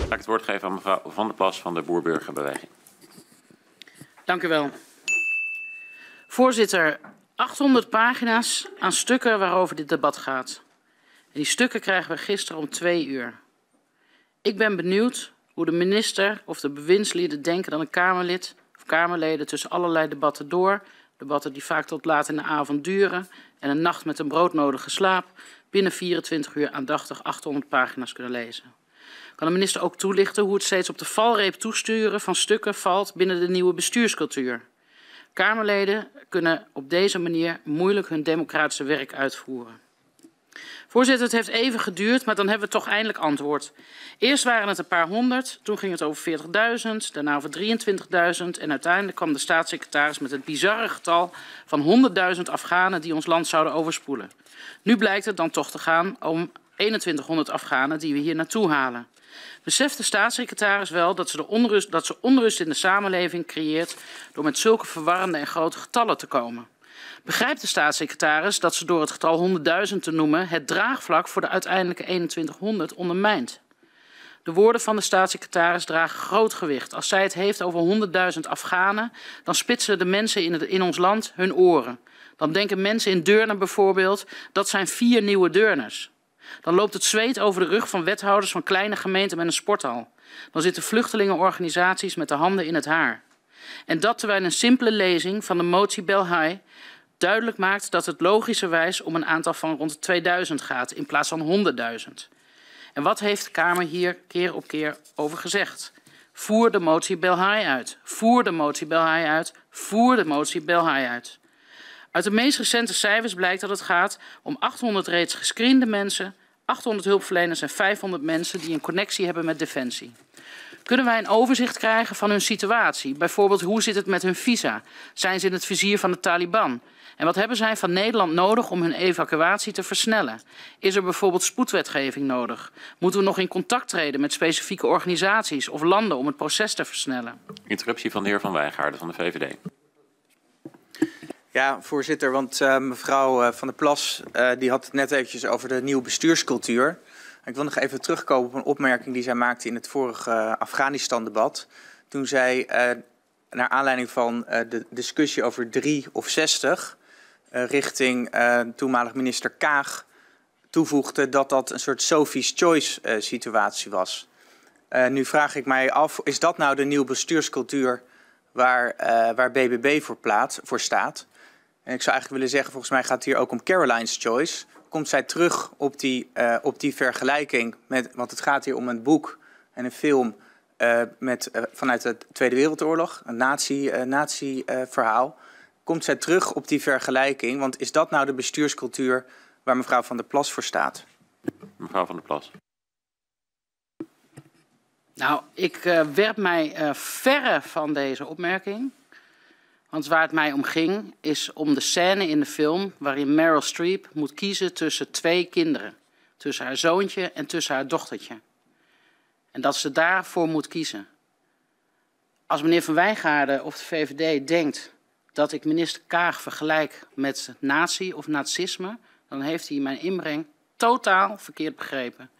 Ga ik het woord geven aan mevrouw Van der Plas van de Boerburgerbeweging. Dank u wel. Voorzitter, 800 pagina's aan stukken waarover dit debat gaat. En die stukken krijgen we gisteren om twee uur. Ik ben benieuwd hoe de minister of de bewindslieden denken dat een Kamerlid of Kamerleden tussen allerlei debatten door, debatten die vaak tot laat in de avond duren en een nacht met een broodnodige slaap, binnen 24 uur aandachtig 800 pagina's kunnen lezen. Kan de minister ook toelichten hoe het steeds op de valreep toesturen van stukken valt binnen de nieuwe bestuurscultuur? Kamerleden kunnen op deze manier moeilijk hun democratische werk uitvoeren. Voorzitter, het heeft even geduurd, maar dan hebben we toch eindelijk antwoord. Eerst waren het een paar honderd, toen ging het over 40.000, daarna over 23.000 en uiteindelijk kwam de staatssecretaris met het bizarre getal van 100.000 Afghanen die ons land zouden overspoelen. Nu blijkt het dan toch te gaan om 2100 Afghanen die we hier naartoe halen. Beseft de staatssecretaris wel dat ze, de onrust, dat ze onrust in de samenleving creëert door met zulke verwarrende en grote getallen te komen? Begrijpt de staatssecretaris dat ze door het getal 100.000 te noemen het draagvlak voor de uiteindelijke 2100 ondermijnt? De woorden van de staatssecretaris dragen groot gewicht. Als zij het heeft over 100.000 Afghanen, dan spitsen de mensen in, het, in ons land hun oren. Dan denken mensen in Deurne bijvoorbeeld, dat zijn vier nieuwe Deurners. Dan loopt het zweet over de rug van wethouders van kleine gemeenten met een sporthal. Dan zitten vluchtelingenorganisaties met de handen in het haar. En dat terwijl een simpele lezing van de motie Belhai duidelijk maakt dat het logischerwijs om een aantal van rond de 2000 gaat in plaats van 100.000. En wat heeft de Kamer hier keer op keer over gezegd? Voer de motie Belhai uit. Voer de motie Belhai uit. Voer de motie Belhai uit. Uit de meest recente cijfers blijkt dat het gaat om 800 reeds gescreende mensen, 800 hulpverleners en 500 mensen die een connectie hebben met Defensie. Kunnen wij een overzicht krijgen van hun situatie? Bijvoorbeeld, hoe zit het met hun visa? Zijn ze in het vizier van de Taliban? En wat hebben zij van Nederland nodig om hun evacuatie te versnellen? Is er bijvoorbeeld spoedwetgeving nodig? Moeten we nog in contact treden met specifieke organisaties of landen om het proces te versnellen? Interruptie van de heer Van Wijngaarden van de VVD. Ja, voorzitter, want uh, mevrouw uh, Van der Plas uh, die had het net eventjes over de nieuwe bestuurscultuur. Ik wil nog even terugkomen op een opmerking die zij maakte in het vorige Afghanistan-debat. Toen zij, naar aanleiding van de discussie over drie of zestig, richting toenmalig minister Kaag toevoegde dat dat een soort Sophie's Choice situatie was. nu vraag ik mij af, is dat nou de nieuwe bestuurscultuur waar, waar BBB voor, plaats, voor staat? En ik zou eigenlijk willen zeggen, volgens mij gaat het hier ook om Caroline's Choice. Komt zij terug op die, uh, op die vergelijking met, want het gaat hier om een boek en een film uh, met, uh, vanuit de Tweede Wereldoorlog, een nazi-verhaal. Nazi, Komt zij terug op die vergelijking? Want is dat nou de bestuurscultuur waar mevrouw Van der Plas voor staat? Mevrouw Van der Plas. Nou, ik werp mij verre van deze opmerking. Want waar het mij om ging, is om de scène in de film waarin Meryl Streep moet kiezen tussen twee kinderen. Tussen haar zoontje en tussen haar dochtertje. En dat ze daarvoor moet kiezen. Als meneer Van Wijngaarden of de VVD denkt dat ik minister Kaag vergelijk met nazi of nazisme, dan heeft hij mijn inbreng totaal verkeerd begrepen.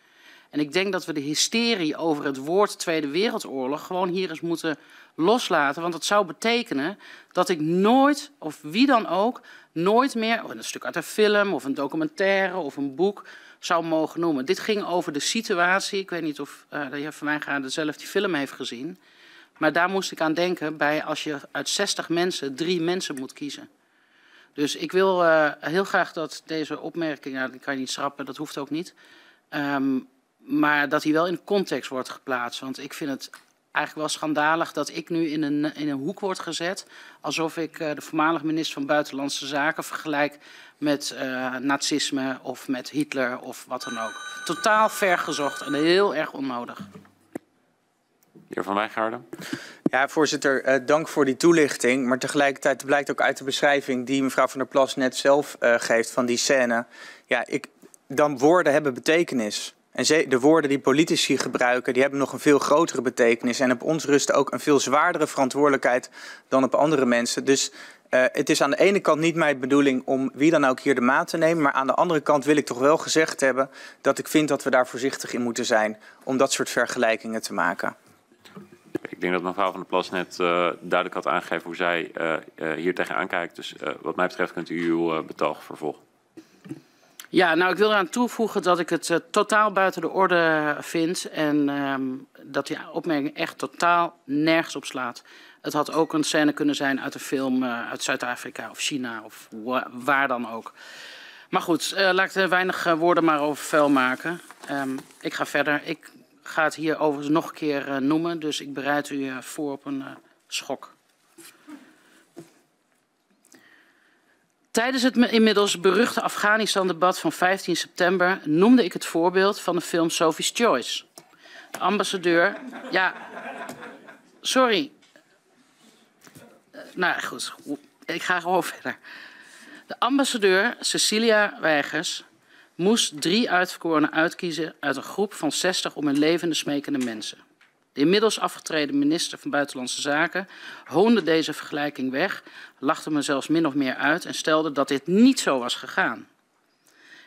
En ik denk dat we de hysterie over het woord Tweede Wereldoorlog gewoon hier eens moeten loslaten. Want dat zou betekenen dat ik nooit, of wie dan ook, nooit meer een stuk uit een film of een documentaire of een boek zou mogen noemen. Dit ging over de situatie. Ik weet niet of uh, de heer Van Wijngaarden zelf die film heeft gezien. Maar daar moest ik aan denken bij als je uit 60 mensen drie mensen moet kiezen. Dus ik wil uh, heel graag dat deze opmerking, nou, die kan je niet schrappen, dat hoeft ook niet. Um, maar dat hij wel in context wordt geplaatst. Want ik vind het eigenlijk wel schandalig dat ik nu in een, in een hoek word gezet. Alsof ik uh, de voormalig minister van Buitenlandse Zaken vergelijk met uh, nazisme of met Hitler of wat dan ook. Totaal vergezocht en heel erg onnodig. Heer Van Wijngaarden. Ja, voorzitter, uh, dank voor die toelichting. Maar tegelijkertijd blijkt ook uit de beschrijving die mevrouw Van der Plas net zelf geeft van die scène. Ja, ik, dan woorden hebben betekenis. En de woorden die politici gebruiken, die hebben nog een veel grotere betekenis. En op ons rust ook een veel zwaardere verantwoordelijkheid dan op andere mensen. Dus Uh, het is aan de ene kant niet mijn bedoeling om wie dan ook hier de maat te nemen. Maar aan de andere kant wil ik toch wel gezegd hebben dat ik vind dat we daar voorzichtig in moeten zijn om dat soort vergelijkingen te maken. Ik denk dat mevrouw van der Plas net uh, duidelijk had aangegeven hoe zij uh, hier tegenaan kijkt. Dus wat mij betreft kunt u uw betoog vervolgen. Ja, nou ik wil eraan toevoegen dat ik het totaal buiten de orde vind. En um, dat die opmerking echt totaal nergens op slaat. Het had ook een scène kunnen zijn uit een film uh, uit Zuid-Afrika of China of wa waar dan ook. Maar goed, uh, laat ik er weinig woorden maar over vuil maken. Um, ik ga verder. Ik ga het hier overigens nog een keer noemen, dus ik bereid u voor op een schok. Tijdens het inmiddels beruchte Afghanistan-debat van 15 september noemde ik het voorbeeld van de film Sophie's Choice. De ambassadeur, ja, sorry, nou goed, ik ga gewoon verder. De ambassadeur Cecilia Weigers moest drie uitverkorenen uitkiezen uit een groep van 60 om een levende smekende mensen. De inmiddels afgetreden minister van Buitenlandse Zaken hoonde deze vergelijking weg, lachte me zelfs min of meer uit en stelde dat dit niet zo was gegaan.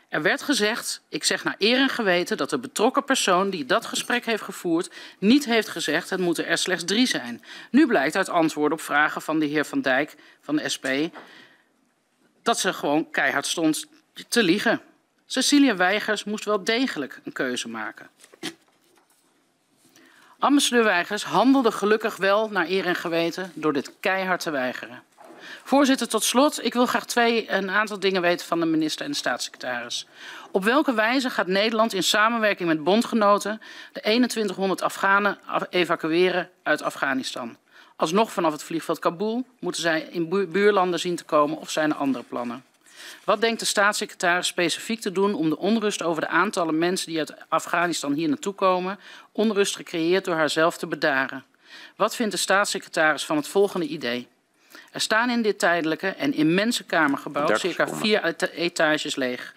Er werd gezegd, ik zeg naar eer en geweten, dat de betrokken persoon die dat gesprek heeft gevoerd niet heeft gezegd het moeten er slechts drie zijn. Nu blijkt uit antwoorden op vragen van de heer Van Dijk van de SP dat ze gewoon keihard stond te liegen. Cecilia Weigers moest wel degelijk een keuze maken. Ambassadeur Weigers handelde gelukkig wel naar eer en geweten door dit keihard te weigeren. Voorzitter, tot slot. Ik wil graag twee, een aantal dingen weten van de minister en de staatssecretaris. Op welke wijze gaat Nederland in samenwerking met bondgenoten de 2100 Afghanen evacueren uit Afghanistan? Alsnog vanaf het vliegveld Kabul moeten zij in buurlanden zien te komen of zijn er andere plannen? Wat denkt de staatssecretaris specifiek te doen om de onrust over de aantallen mensen die uit Afghanistan hier naartoe komen, onrust gecreëerd door haarzelf te bedaren? Wat vindt de staatssecretaris van het volgende idee? Er staan in dit tijdelijke en immense kamergebouw circa vier etages leeg.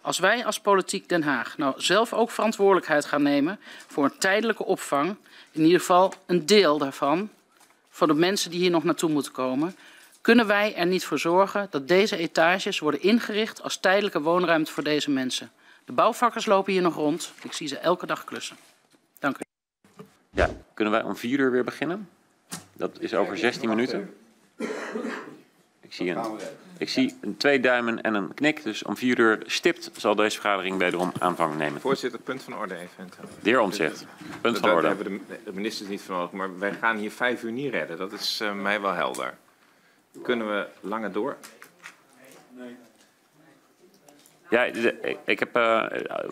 Als wij als politiek Den Haag nou zelf ook verantwoordelijkheid gaan nemen voor een tijdelijke opvang, in ieder geval een deel daarvan, voor de mensen die hier nog naartoe moeten komen, kunnen wij er niet voor zorgen dat deze etages worden ingericht als tijdelijke woonruimte voor deze mensen. De bouwvakkers lopen hier nog rond. Ik zie ze elke dag klussen. Dank u. Ja, kunnen wij om vier uur weer beginnen? Dat is over 16 minuten. Ik zie, een, ik zie een twee duimen en een knik, dus om vier uur stipt zal deze vergadering wederom aanvang nemen. Voorzitter, punt van orde even. De heer Omtzigt, punt van orde. Daar hebben de ministers niet van nodig, maar wij gaan hier vijf uur niet redden. Dat is uh, mij wel helder. Kunnen we langer door? Nee. Ja, ik heb, uh,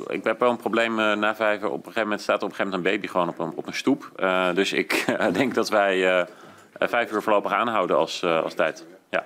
ik heb wel een probleem uh, na vijf uur. Op een gegeven moment staat er op een gegeven moment een baby gewoon op een, op een stoep. Uh, dus ik denk dat wij vijf uur voorlopig aanhouden als, als tijd. Ja.